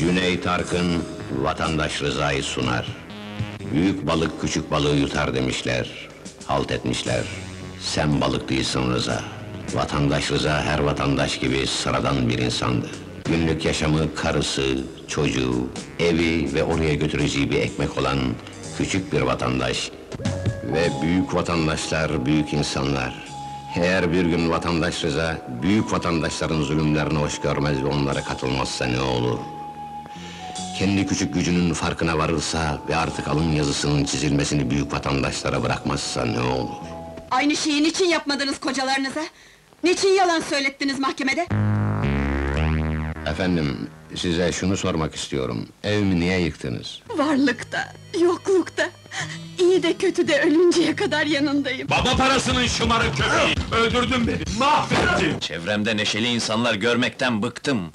Cüneyt Arkın, vatandaş Rıza'yı sunar. Büyük balık küçük balığı yutar demişler. Halt etmişler. Sen balık değilsin Rıza. Vatandaş Rıza her vatandaş gibi sıradan bir insandı. Günlük yaşamı karısı, çocuğu, evi ve oraya götüreceği bir ekmek olan küçük bir vatandaş. Ve büyük vatandaşlar, büyük insanlar. Eğer bir gün vatandaş Rıza, büyük vatandaşların zulümlerini hoş görmez ve onlara katılmazsa ne olur? Kendi küçük gücünün farkına varırsa ve artık alın yazısının çizilmesini büyük vatandaşlara bırakmazsa ne olur? Aynı şeyi niçin yapmadınız kocalarınıza? Niçin yalan söylettiniz mahkemede? Efendim, size şunu sormak istiyorum. Evimi niye yıktınız? Varlıkta, yoklukta, iyi de kötü de ölünceye kadar yanındayım. Baba parasının şımarık köpeği! Öldürdün beni, mahvettin! Çevremde neşeli insanlar görmekten bıktım.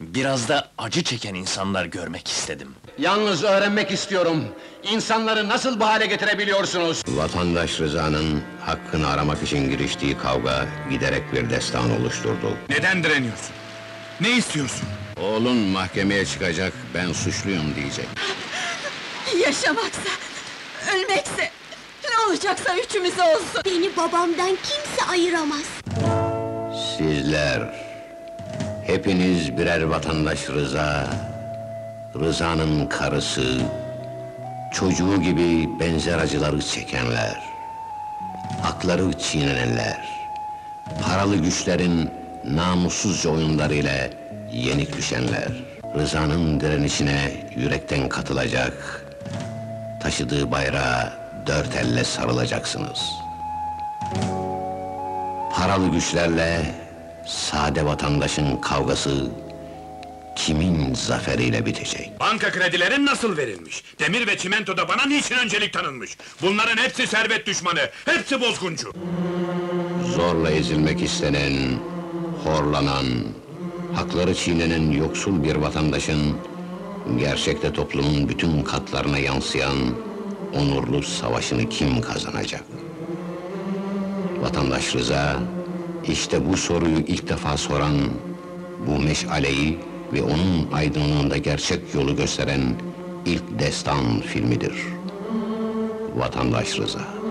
Biraz da acı çeken insanlar görmek istedim. Yalnız öğrenmek istiyorum. İnsanları nasıl bu hale getirebiliyorsunuz? Vatandaş Rıza'nın hakkını aramak için giriştiği kavga giderek bir destan oluşturdu. Neden direniyorsun? Ne istiyorsun? Oğlun mahkemeye çıkacak, ben suçluyum diyecek. Yaşamaksa, ölmekse, ne olacaksa üçümüze olsun. Beni babamdan kimse ayıramaz. Sizler, hepiniz birer vatandaş Rıza, Rıza'nın karısı, çocuğu gibi benzer acıları çekenler, hakları çiğnenenler, paralı güçlerin namussuzca oyunlarıyla yenik düşenler, Rıza'nın direnişine yürekten katılacak, taşıdığı bayrağa dört elle sarılacaksınız. Paralı güçlerle sade vatandaşın kavgası kimin zaferiyle bitecek? Banka kredilerin nasıl verilmiş? Demir ve çimentoda bana niçin öncelik tanınmış? Bunların hepsi servet düşmanı, hepsi bozguncu! Zorla ezilmek istenen, horlanan, hakları çiğnenen yoksul bir vatandaşın gerçekte toplumun bütün katlarına yansıyan onurlu savaşını kim kazanacak? Vatandaş Rıza, işte bu soruyu ilk defa soran, bu meşaleyi ve onun aydınlığında gerçek yolu gösteren ilk destan filmidir. Vatandaş Rıza.